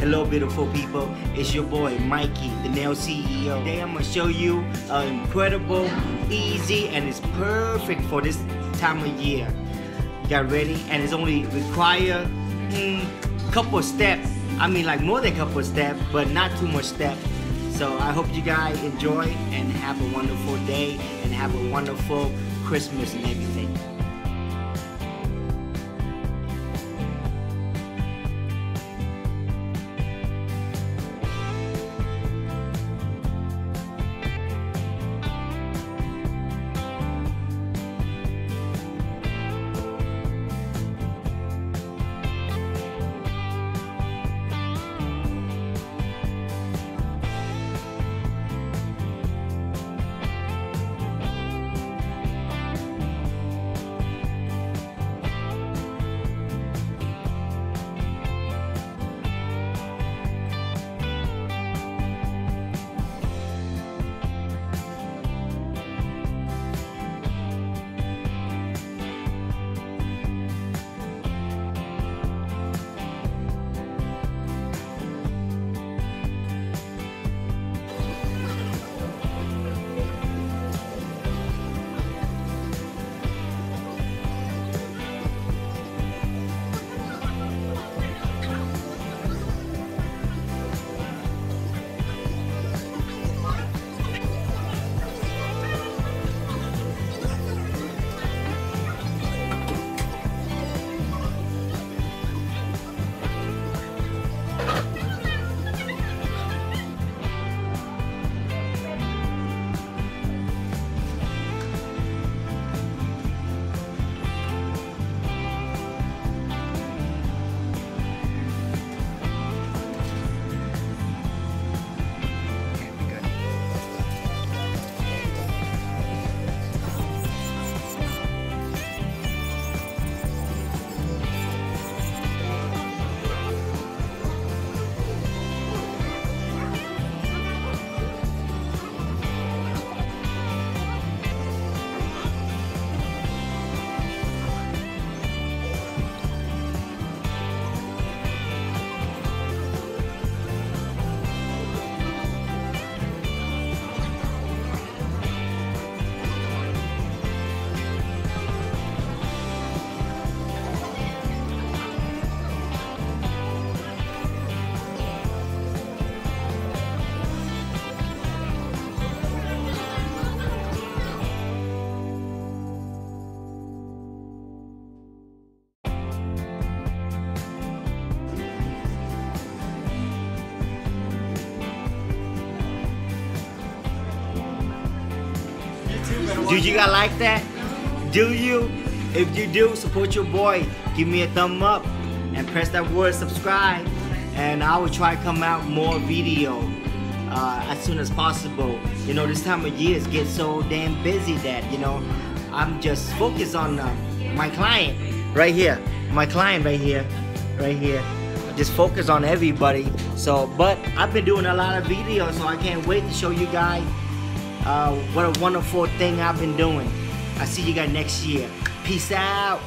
Hello, beautiful people. It's your boy Mikey, the nail CEO. Today I'm gonna show you an incredible, easy, and it's perfect for this time of year. You got ready, and it's only require hmm, couple steps. I mean, like more than a couple steps, but not too much step. So I hope you guys enjoy and have a wonderful day and have a wonderful Christmas and everything. Do you guys like that? Do you? If you do, support your boy. Give me a thumb up and press that word subscribe. And I will try to come out more video uh, as soon as possible. You know, this time of year is get so damn busy that, you know, I'm just focused on uh, my client right here. My client right here, right here. Just focus on everybody. So, but I've been doing a lot of videos, so I can't wait to show you guys uh, what a wonderful thing I've been doing. I see you guys next year. Peace out.